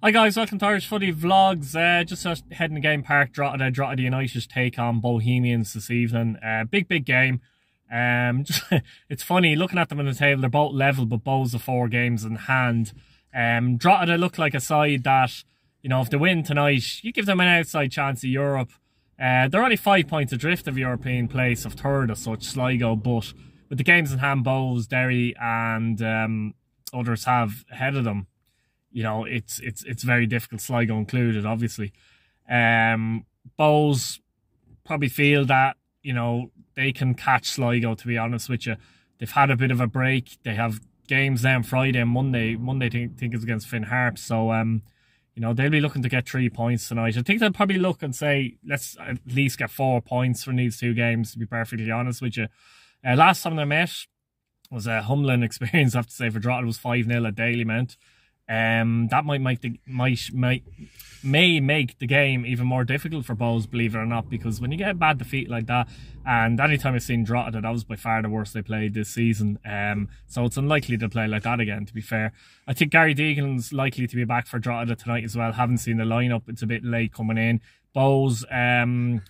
Hi guys, welcome to Irish Footy Vlogs. Uh, just heading to Game Park, Drogheda, Drogheda United's take on Bohemians this evening. Uh, big, big game. Um, just, it's funny, looking at them on the table, they're both level, but Bohs are four games in hand. Um, Drogheda look like a side that, you know, if they win tonight, you give them an outside chance of Europe. Uh, they're only five points adrift of European place, of third as such, Sligo, but with the games in hand, Bohs, Derry and um, others have ahead of them you know, it's it's it's very difficult, Sligo included, obviously. Um, Bohs probably feel that, you know, they can catch Sligo, to be honest with you. They've had a bit of a break. They have games then Friday and Monday. Monday, think, think is against Finn Harps. So, um, you know, they'll be looking to get three points tonight. I think they'll probably look and say, let's at least get four points from these two games, to be perfectly honest with you. Uh, last time they met was a humbling experience, I have to say, for Drogheda. Was 5 0 at Dalymount. Um, that might make the might might may make the game even more difficult for Bohs, believe it or not, because when you get a bad defeat like that, and anytime I've seen Drogheda, that was by far the worst they played this season. Um, so it's unlikely to play like that again. To be fair, I think Gary Deegan's likely to be back for Drogheda tonight as well. Haven't seen the lineup; it's a bit late coming in. Bohs, um,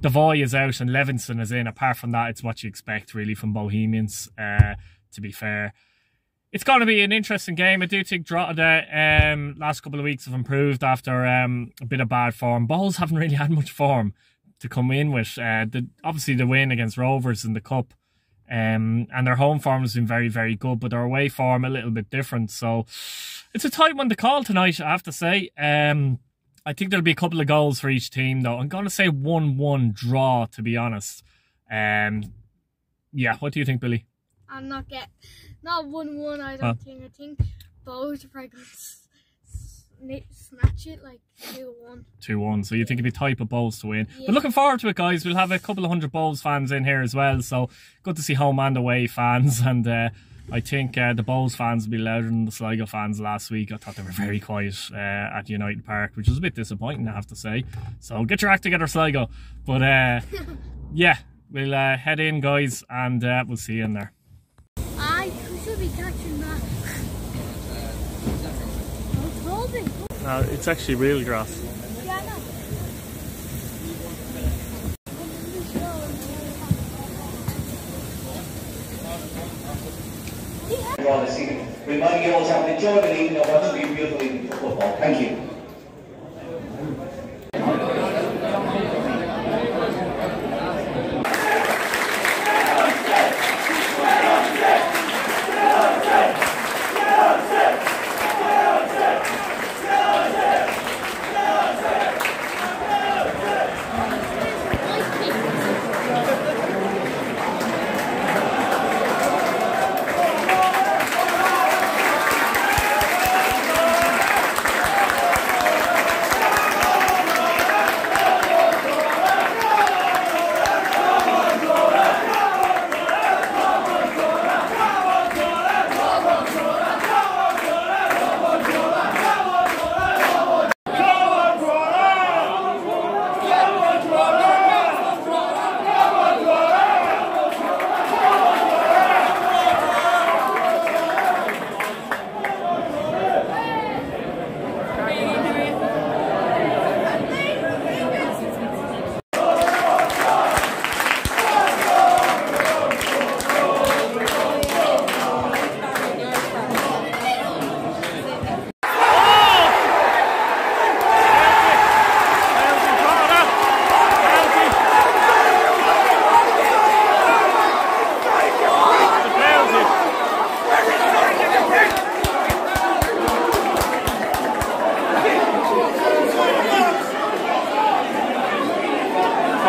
Devoy is out and Levingston is in. Apart from that, it's what you expect really from Bohemians. Uh, to be fair it's going to be an interesting game. I do think Drogheda um, last couple of weeks have improved after um, a bit of bad form. Bohs haven't really had much form to come in with. Uh, the, obviously, the win against Rovers in the Cup um, and their home form has been very, very good, but their away form a little bit different. So it's a tight one to call tonight, I have to say. Um, I think there'll be a couple of goals for each team, though. I'm going to say 1 1 draw, to be honest. Um, yeah, what do you think, Billy? I'm not get not one one. I don't think. I think both if I can snatch it like two one. Two one. So you think it'd be type of Bohs to win? Yeah. But looking forward to it, guys. We'll have a couple of hundred Bohs fans in here as well. So good to see home and away fans and. Uh, I think uh, the Bohs fans will be louder than the Sligo fans last week. I thought they were very quiet uh, at United Park, which was a bit disappointing, I have to say. So get your act together, Sligo. But uh, yeah, we'll uh, head in, guys, and uh, we'll see you in there. No, it's actually real grass. Reminding you all to have an enjoyable evening and watching a beautiful evening for football. Thank you.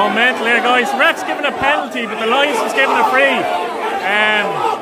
Mental here, guys. Ref's given a penalty, but the Lions was given a free. Um,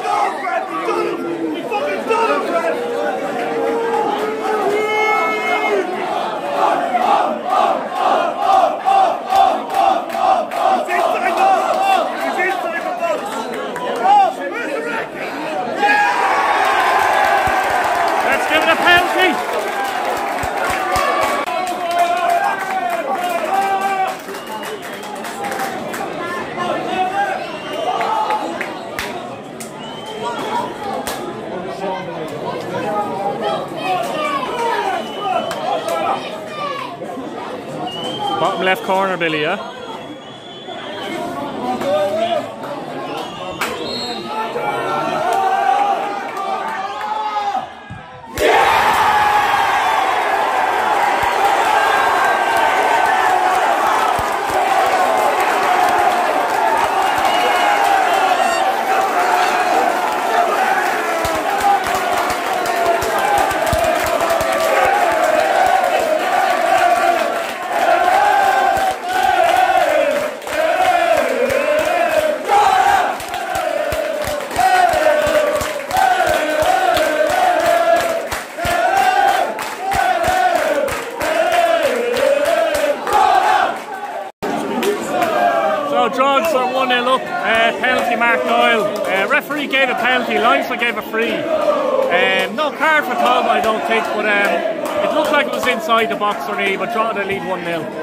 left corner, Billy, yeah? Referee gave a penalty, Leinster gave a free. Um, no card for Tom, I don't think, but um, it looked like it was inside the box for me, but Drogheda lead 1 0.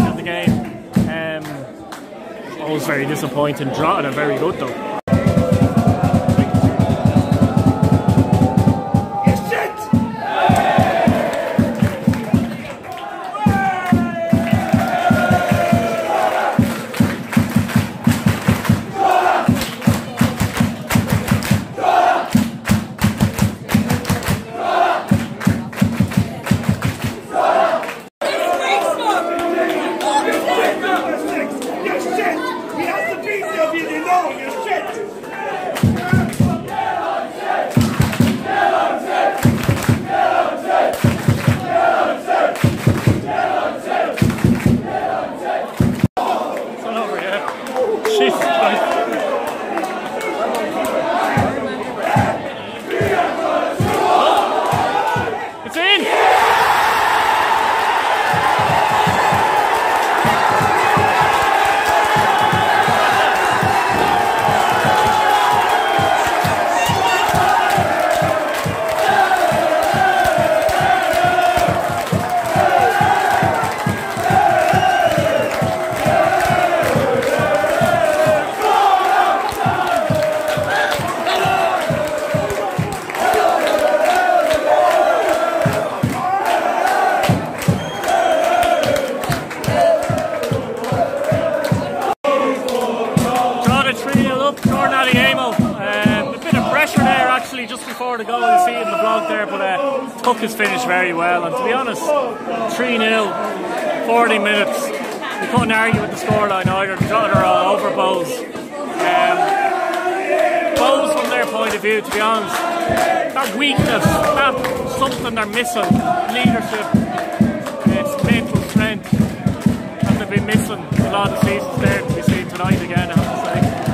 Facet of the game. Um, Bohs very very good though. To beat you you know you're shit! Before the goal, you see in the vlog there, but uh, took his finish very well. And to be honest, 3 0, 40 minutes. You couldn't argue with the scoreline either. Drogheda are all over Bohs. Um, Bohs, from their point of view, to be honest, that weakness, that something they're missing, leadership, uh, mental strength, that they've been missing a lot of seasons there to be seen tonight again, I have to say.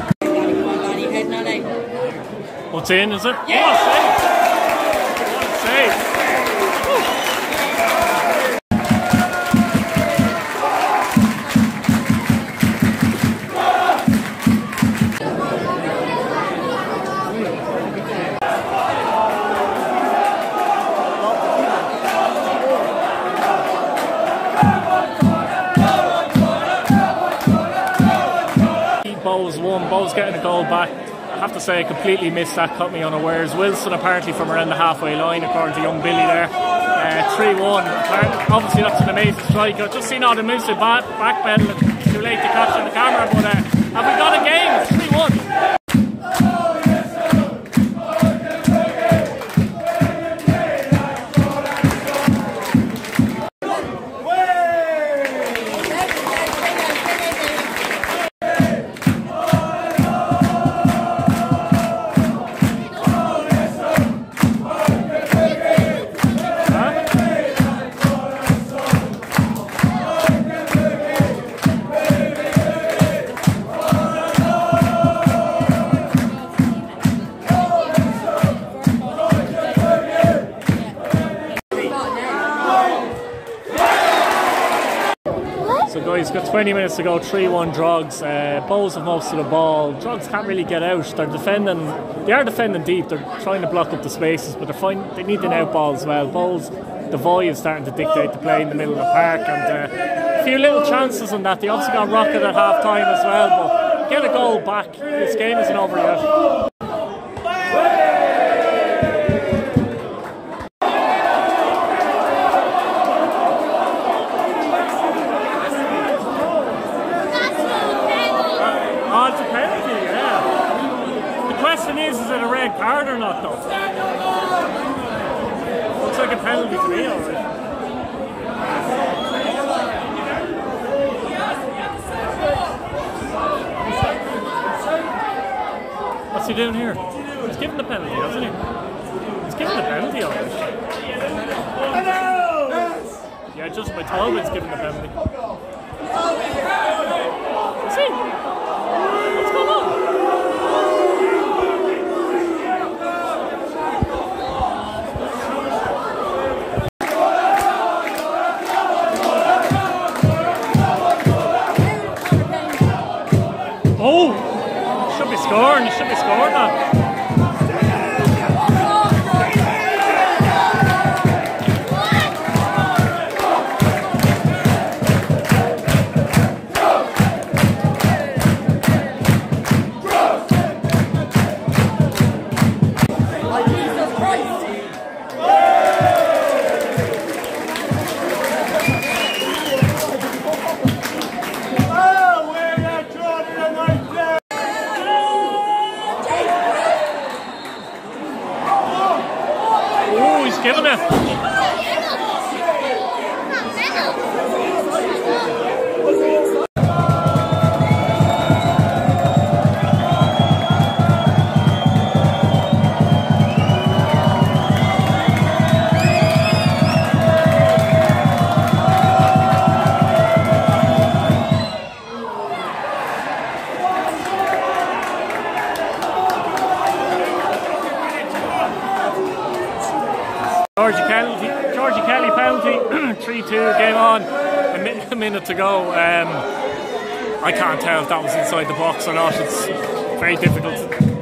What's in, is it? What a save! What a save! Bohs one. Bohs getting a goal back. I have to say, I completely missed that. Cut me unawares. Wilson apparently from around the halfway line, according to young Billy there. Uh, 3 1. Obviously, that's an amazing strike. I've just seen all the moves to back, back pedal. Too late to catch on the camera, but uh, have we got a game? 3 1. Got 20 minutes to go, 3-1 Drogs. Uh, have most of the ball. Drogs can't really get out. They're defending, they are defending deep. They're trying to block up the spaces, but they're fine. They need an out ball as well. Bohs, the void is starting to dictate the play in the middle of the park, and uh, a few little chances on that. They obviously got rocket at half time as well, but get a goal back. This game isn't over yet. Oh, it's a penalty, yeah. The question is, is it a red card or not, though? Looks like a penalty to me, alright. What's he doing here? He's given the penalty, hasn't he? He's given the penalty, alright. Yeah, just by 12 it's given the penalty. Is he? To go. Um, I can't tell if that was inside the box or not. It's very difficult.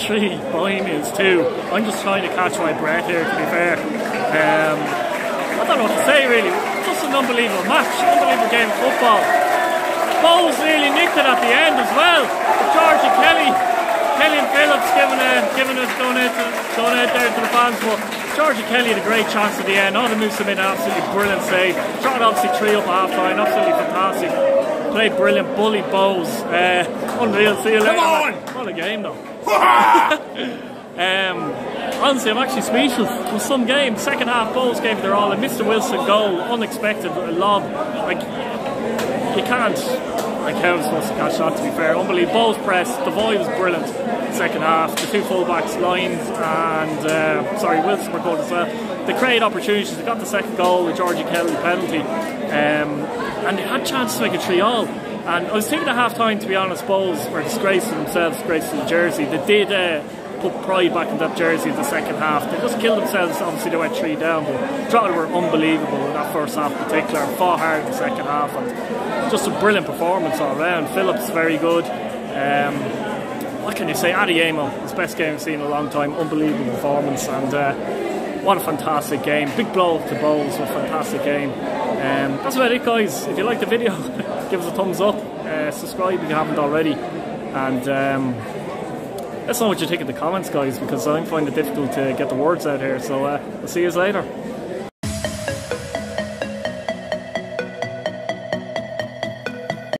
Shot three, Bohemians two. I'm just trying to catch my breath here, to be fair. Um, I don't know what to say really. Just an unbelievable match, unbelievable game of football. Bohs nearly nicked it at the end as well. Georgie Kelly, Kelly and Phillips giving a giving a donate to, donate there to the fans, but Georgie Kelly had a great chance at the end. All the moves have been absolutely brilliant save. Tried obviously three up half time, absolutely fantastic. Played brilliant, bully Bowes. Uh, unreal. See you later. on! What a game though. Um, honestly, I'm actually speechless. It was some game. Second half, Bohs gave their all. And Mr. Wilson goal, unexpected a lob. Like you can't. Like how was supposed to catch that? To be fair, unbelievable. Bohs press. The volley was brilliant. Second half, the two fullbacks lines and uh, sorry, Wilson were good as well. They created opportunities. They got the second goal, the Georgie Kelly penalty, um, and they had chances to make a three all. And I was thinking at half time, to be honest, Bohs were disgracing themselves, disgracing the jersey. They did. Uh, put pride back in that jersey in the second half. They just killed themselves. Obviously, they went three down, but Drogheda were unbelievable in that first half, in particular, and fought hard in the second half. And just a brilliant performance all round. Phillips very good. Um, what can you say? Adi Adiemo, his best game I've seen in a long time. Unbelievable performance, and uh, what a fantastic game. Big blow to Bohs, what a fantastic game. Um, that's about it, guys. If you like the video, give us a thumbs up. Uh, subscribe if you haven't already, and. Um, let us know what you think in the comments, guys, because I find it difficult to get the words out here. So, uh, I'll see you later.